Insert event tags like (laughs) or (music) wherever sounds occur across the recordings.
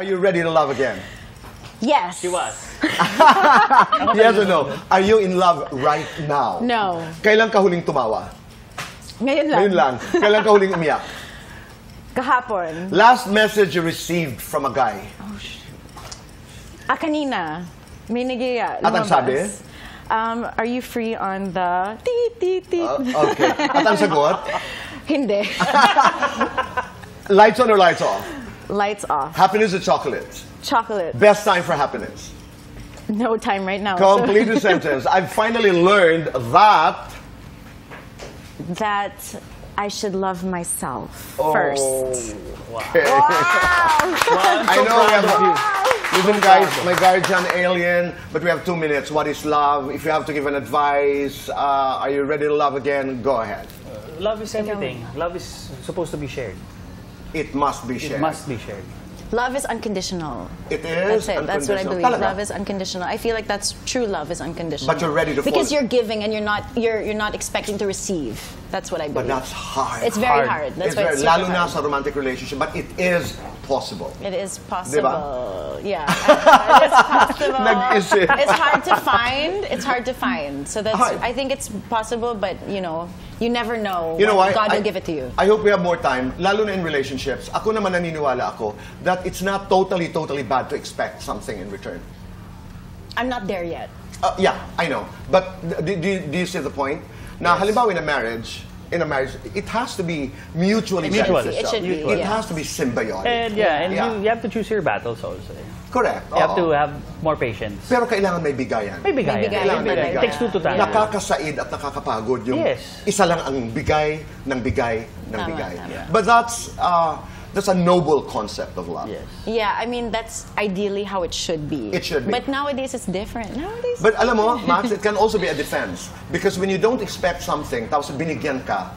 Are you ready to love again? Yes. She was. (laughs) Yes or no? Are you in love right now? No. Kailan ka huling tumawa? Ngayon lang. Ngayon lang. Kailan ka huling umiyak? Kahapon. Last message you received from a guy. Oh Ah, kanina. May nagiya. At ang lumabas. sabi? Um, are you free on the... Tit, tit, tit. Uh, okay. At ang sagot? (laughs) Hindi. (laughs) Lights on or lights off? Lights off. Happiness or chocolate? Chocolate. Best time for happiness? No time right now. Complete the (laughs) sentence. I've finally learned that that I should love myself Oh. first. Okay. (laughs) I know we have Listen, guys, my guardian alien, but we have two minutes. What is love? If you have to give an advice, uh, are you ready to love again? Go ahead. Love is everything. Love is supposed to be shared. It must be It shared. must be shared. Love is unconditional. It is That's it. That's what I believe. Talaga? Love is unconditional. I feel like that's true love is unconditional. But you're ready to because fall- you're giving and you're not you're you're not expecting to receive. That's what I But believe. that's hard. It's very Hard. hard. That's It's why very, it's lalo na hard. sa romantic relationship, but it is possible. It is possible. Diba? Yeah. (laughs) it is possible. Nag-isip. It's hard to find. It's hard to find. So that's. Hard. I think it's possible, but you know, you never know. You know why? God I, will give it to you. I hope we have more time, lalo na in relationships. Ako naman naniniwala ako that it's not totally, totally bad to expect something in return. I'm not there yet. Uh, yeah, I know. But do, do, do you see the point? Now, halimbawa in a marriage, in a marriage, it has to be mutually Mutual. beneficial. It should be, It yeah. has to be symbiotic. And yeah, and Yeah. You, you have to choose your battles also. You Correct. have oo. to have more patience. Pero kailangan may bigayan. May bigayan. May bigayan, Kailangan may bigayan. It takes two to tango. Nakakasaid at nakakapagod yung Yes. isa lang ang bigay ng bigay ng Tama, bigay. tama. But that's uh, that's a noble concept of love. Yes. Yeah, I mean that's ideally how it should be. It should be. But nowadays it's different. Nowadays. But alam mo, Max, it can also be a defense. Because when you don't expect something, tapos binigyan ka,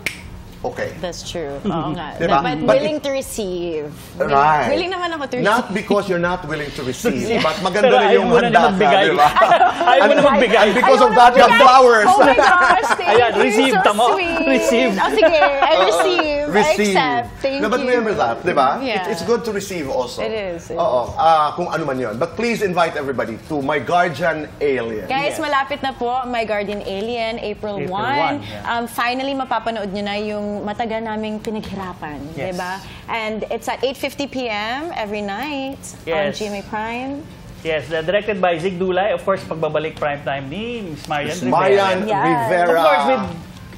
okay. that's true. (laughs) Oo nga. Diba? But, But willing to receive. Right. Willing naman ako to receive. Not because you're not willing to receive, (laughs) but maganda Pero rin ayaw yung mo na handa na ka, magbigay. di ba? (laughs) Ayaw mo And- na magbigay. And because Ayaw of that, na you have magbigay. flowers. Oh my gosh, thank Ayan, you. receive, so tamo. sweet. Receive. Oh, sige, I uh-huh. receive. Receive. accept. Thank no, but you. remember that, di ba? Yeah. It- it's good to receive also. It is, it Oo, ah, kung ano man yun. But please invite everybody to my guardian alien. Guys, Yes. malapit na po My Guardian Alien, April, April 1. 1, yeah. um, finally, mapapanood nyo na yung matagal naming pinaghirapan. Yes. Diba? And it's at 8.50 p.m. every night on Yes. GMA Prime. Yes, uh, directed by Zig Dulay. Of course, pagbabalik prime time ni Miss Marian Miss Rivera. Marian Yeah. Rivera. Of course, with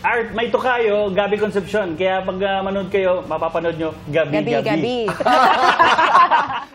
art, may tukayo, Gabi Concepcion. Kaya pag uh, manood kayo, mapapanood nyo gabi-gabi. Gabi-gabi. (laughs)